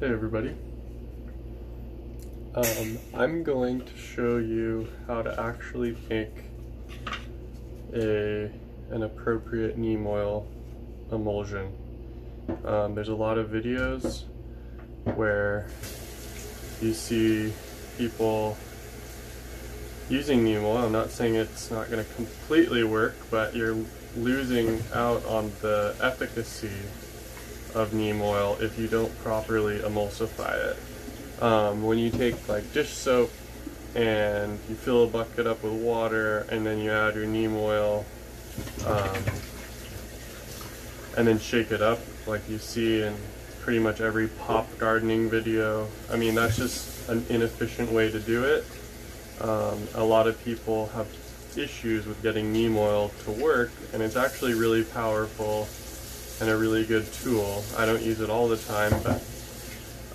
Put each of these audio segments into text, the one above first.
Hey everybody. Um, I'm going to show you how to actually make a an appropriate neem oil emulsion. Um, there's a lot of videos where you see people using neem oil. I'm not saying it's not going to completely work, but you're losing out on the efficacy of neem oil if you don't properly emulsify it. Um, when you take like dish soap and you fill a bucket up with water and then you add your neem oil um, and then shake it up like you see in pretty much every pop gardening video. I mean that's just an inefficient way to do it. Um, a lot of people have issues with getting neem oil to work and it's actually really powerful and a really good tool. I don't use it all the time, but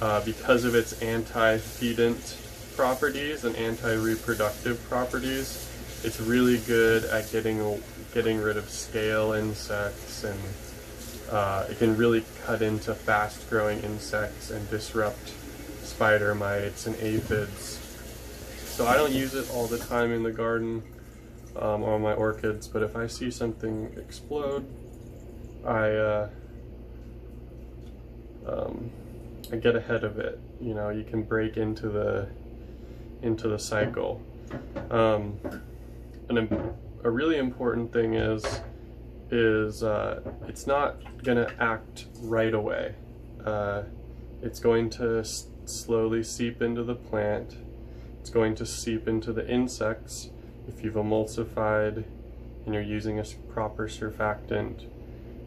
uh, because of its anti-feedant properties and anti-reproductive properties, it's really good at getting getting rid of scale insects and uh, it can really cut into fast-growing insects and disrupt spider mites and aphids. So I don't use it all the time in the garden um, or my orchids, but if I see something explode, I uh, um, I get ahead of it. You know, you can break into the into the cycle. Um, and a, really important thing is is uh, it's not gonna act right away. Uh, it's going to slowly seep into the plant. It's going to seep into the insects if you've emulsified and you're using a proper surfactant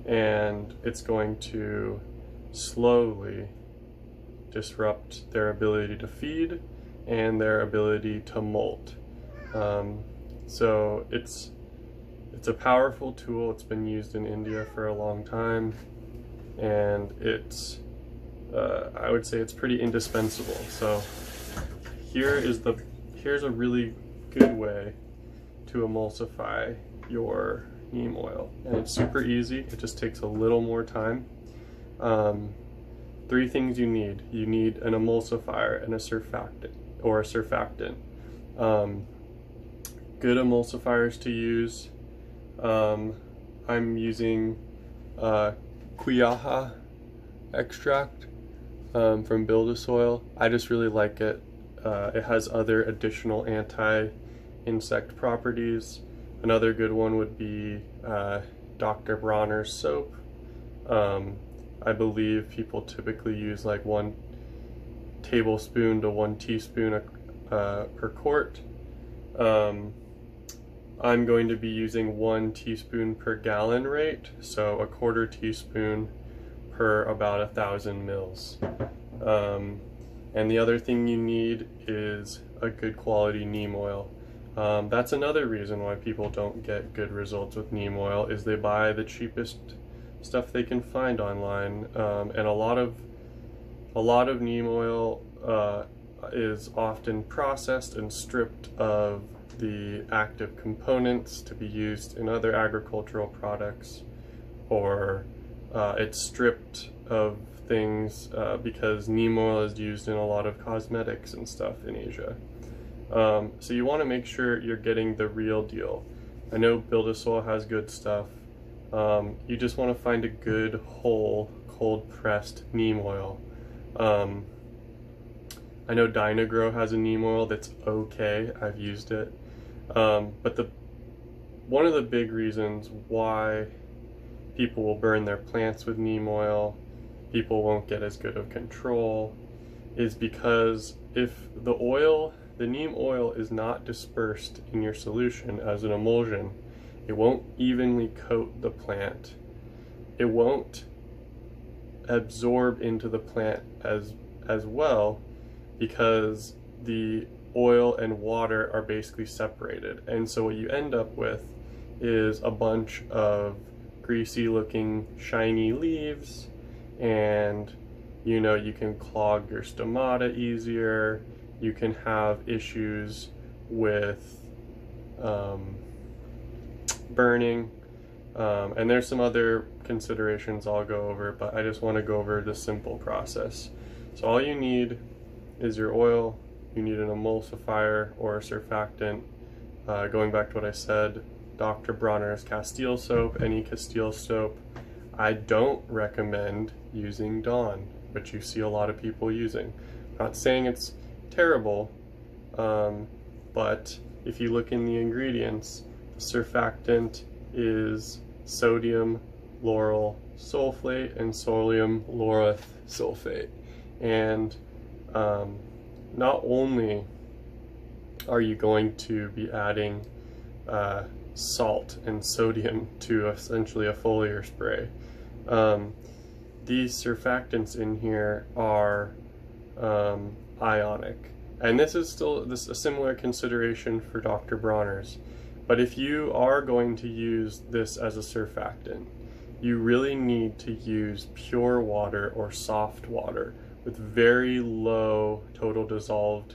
and it's going to slowly disrupt their ability to feed and their ability to molt. Um, so it's it's a powerful tool. It's been used in India for a long time, and it's uh, I would say it's pretty indispensable. So here is the here's a really good way to emulsify your neem oil. And it's super easy, it just takes a little more time. Um, three things you need. You need an emulsifier and a surfactant, or a surfactant. Um, good emulsifiers to use. Um, I'm using uh, Quillaja extract um, from Build a Soil. I just really like it. Uh, it has other additional anti-insect properties. Another good one would be uh, Dr. Bronner's soap. Um, I believe people typically use like one tablespoon to one teaspoon uh, per quart. Um, I'm going to be using one teaspoon per gallon rate, so a quarter teaspoon per about a thousand mils. Um, and the other thing you need is a good quality neem oil. Um, that's another reason why people don't get good results with neem oil is they buy the cheapest stuff they can find online, um, and a lot of a lot of neem oil uh, is often processed and stripped of the active components to be used in other agricultural products, or uh, it's stripped of things uh, because neem oil is used in a lot of cosmetics and stuff in Asia. Um, so you want to make sure you're getting the real deal. I know Build a Soil has good stuff. Um, you just want to find a good whole cold pressed neem oil. Um, I know Dyna-Gro has a neem oil that's okay. I've used it. Um, but the one of the big reasons why people will burn their plants with neem oil, people won't get as good of control, is because if the oil the neem oil is not dispersed in your solution as an emulsion. It won't evenly coat the plant. It won't absorb into the plant as as well because the oil and water are basically separated. And so what you end up with is a bunch of greasy looking shiny leaves and you know you can clog your stomata easier you can have issues with um, burning. Um, and there's some other considerations I'll go over, but I just want to go over the simple process. So all you need is your oil, you need an emulsifier or a surfactant. Uh, going back to what I said, Dr. Bronner's Castile soap, any Castile soap. I don't recommend using Dawn, which you see a lot of people using. Not saying it's terrible, um, but if you look in the ingredients, the surfactant is sodium lauryl sulfate and sodium laureth sulfate. And um, not only are you going to be adding uh, salt and sodium to essentially a foliar spray, um, these surfactants in here are um, ionic. And this is still this a similar consideration for Dr. Bronner's. But if you are going to use this as a surfactant, you really need to use pure water or soft water with very low total dissolved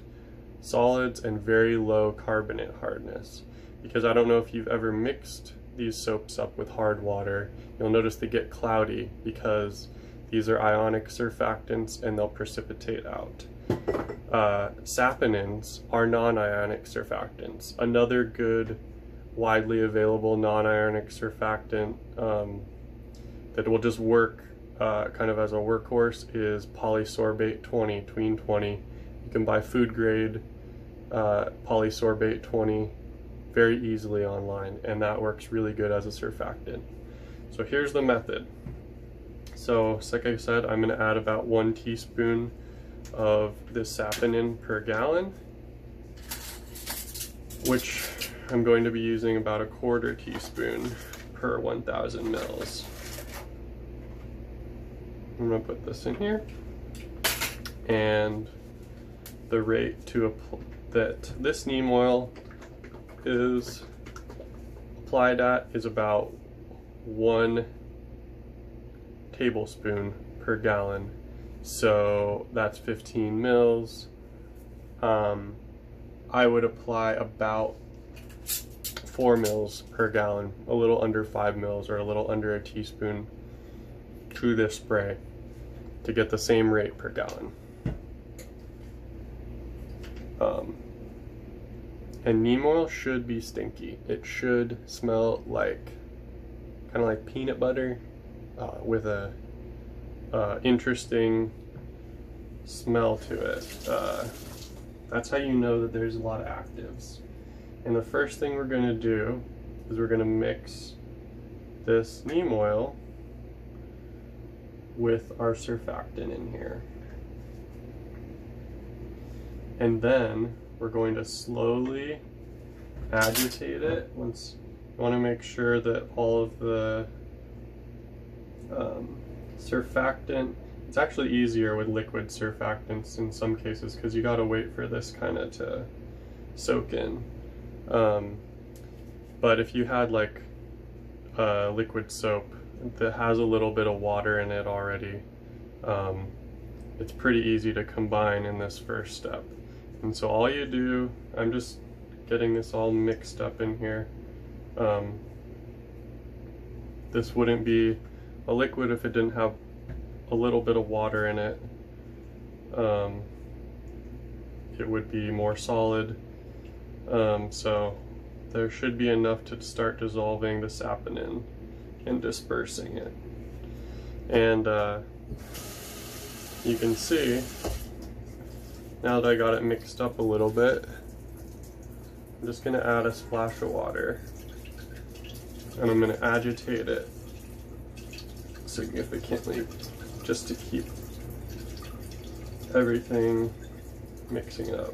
solids and very low carbonate hardness. Because I don't know if you've ever mixed these soaps up with hard water, you'll notice they get cloudy because these are ionic surfactants and they'll precipitate out. Uh, saponins are non-ionic surfactants. Another good widely available non-ionic surfactant um, that will just work uh, kind of as a workhorse is polysorbate 20, tween 20. You can buy food grade uh, polysorbate 20 very easily online and that works really good as a surfactant. So here's the method. So like I said, I'm going to add about one teaspoon of this saponin per gallon, which I'm going to be using about a quarter teaspoon per 1000 mils. I'm going to put this in here and the rate to apply that this neem oil is applied at is about one tablespoon per gallon so that's 15 mils um, I would apply about four mils per gallon, a little under five mils or a little under a teaspoon to this spray to get the same rate per gallon. Um, and neem oil should be stinky. It should smell like kind of like peanut butter uh, with a uh, interesting smell to it. Uh, that's how you know that there's a lot of actives. And the first thing we're going to do is we're going to mix this neem oil with our surfactant in here. And then we're going to slowly agitate it once you want to make sure that all of the um, surfactant it's actually easier with liquid surfactants in some cases because you got to wait for this kind of to soak in um, but if you had like a liquid soap that has a little bit of water in it already, um, it's pretty easy to combine in this first step. And so all you do, I'm just getting this all mixed up in here. Um, this wouldn't be a liquid if it didn't have a little bit of water in it. Um, it would be more solid um, so there should be enough to start dissolving the saponin and dispersing it. And uh, you can see, now that I got it mixed up a little bit, I'm just gonna add a splash of water and I'm gonna agitate it significantly just to keep everything mixing up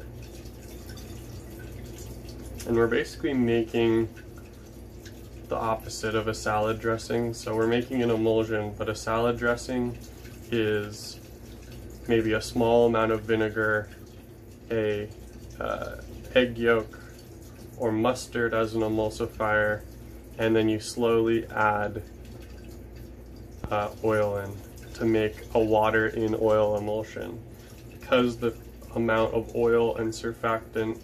and we're basically making the opposite of a salad dressing. So we're making an emulsion, but a salad dressing is maybe a small amount of vinegar, a uh, egg yolk, or mustard as an emulsifier, and then you slowly add uh, oil in to make a water in oil emulsion. Because the amount of oil and surfactant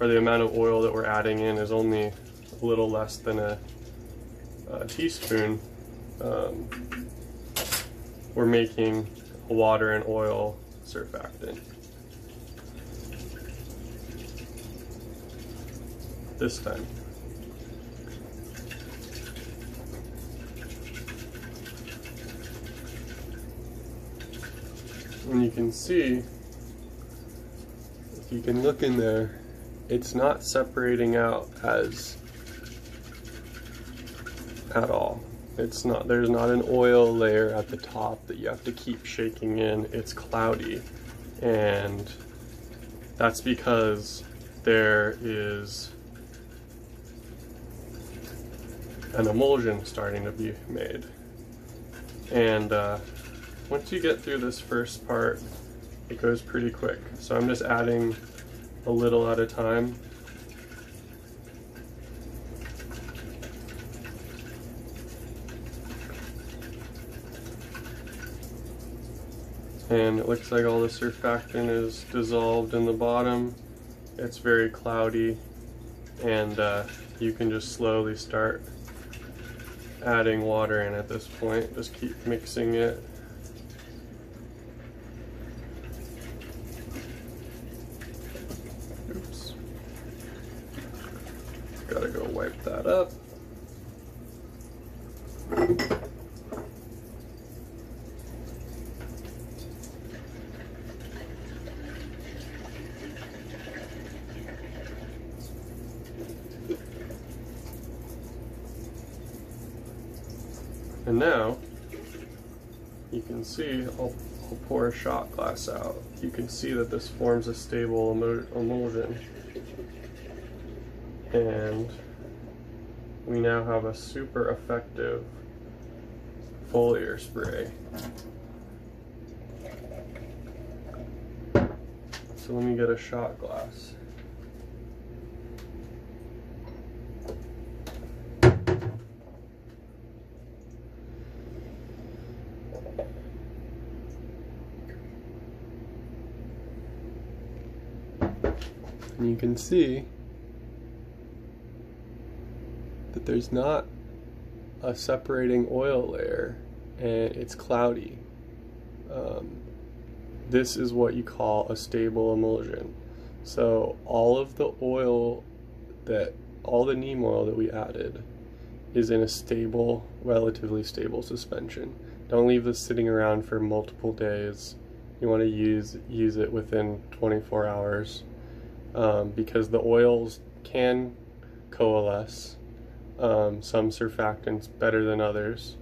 or the amount of oil that we're adding in is only a little less than a, a teaspoon, um, we're making a water and oil surfactant. This time. And you can see, if you can look in there, it's not separating out as at all. It's not, there's not an oil layer at the top that you have to keep shaking in. It's cloudy. And that's because there is an emulsion starting to be made. And uh, once you get through this first part, it goes pretty quick. So I'm just adding a little at a time and it looks like all the surfactant is dissolved in the bottom. It's very cloudy and uh, you can just slowly start adding water in at this point. Just keep mixing it. Oops. Gotta go wipe that up. And now, you can see, I'll, I'll, pour a shot glass out. You can see that this forms a stable emulsion. And we now have a super effective foliar spray. So let me get a shot glass. You can see that there's not a separating oil layer and it's cloudy. Um, this is what you call a stable emulsion. So all of the oil that, all the neem oil that we added is in a stable, relatively stable suspension. Don't leave this sitting around for multiple days. You want to use, use it within 24 hours um, because the oils can coalesce. Um, some surfactants better than others,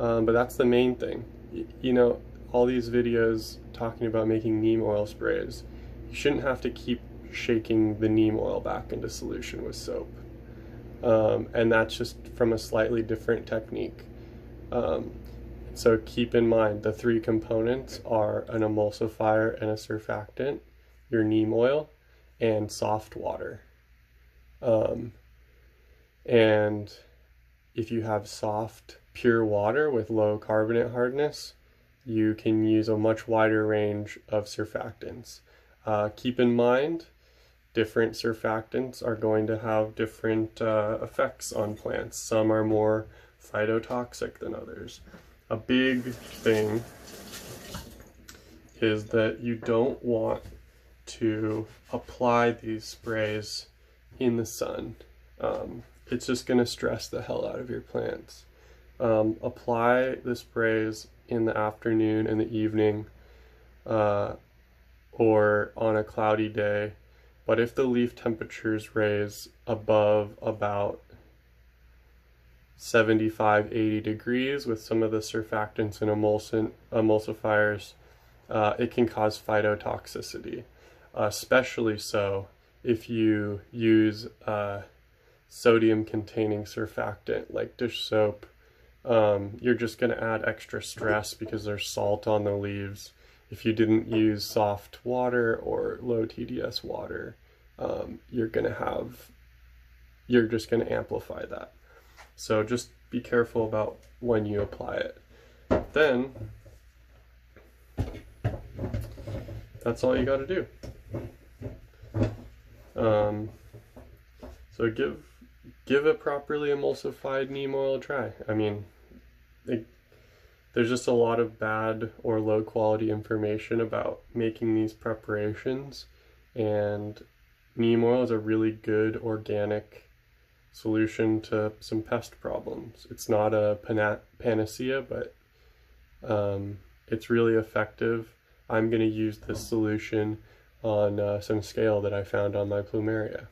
um, but that's the main thing. Y you know, all these videos talking about making neem oil sprays, you shouldn't have to keep shaking the neem oil back into solution with soap. Um, and that's just from a slightly different technique. Um, so keep in mind the three components are an emulsifier and a surfactant, your neem oil, and soft water. Um, and if you have soft, pure water with low carbonate hardness, you can use a much wider range of surfactants. Uh, keep in mind, different surfactants are going to have different uh, effects on plants. Some are more phytotoxic than others. A big thing is that you don't want to apply these sprays in the sun. Um, it's just going to stress the hell out of your plants. Um, apply the sprays in the afternoon and the evening uh, or on a cloudy day. But if the leaf temperatures raise above about 75, 80 degrees with some of the surfactants and emulsant, emulsifiers, uh, it can cause phytotoxicity especially so if you use uh, sodium containing surfactant like dish soap. Um, you're just going to add extra stress because there's salt on the leaves. If you didn't use soft water or low TDS water, um, you're going to have, you're just going to amplify that. So just be careful about when you apply it. Then, that's all you got to do. Um, so give give a properly emulsified neem oil a try. I mean, they there's just a lot of bad or low quality information about making these preparations and neem oil is a really good organic solution to some pest problems. It's not a panacea, but um, it's really effective. I'm going to use this solution on uh, some scale that I found on my plumeria.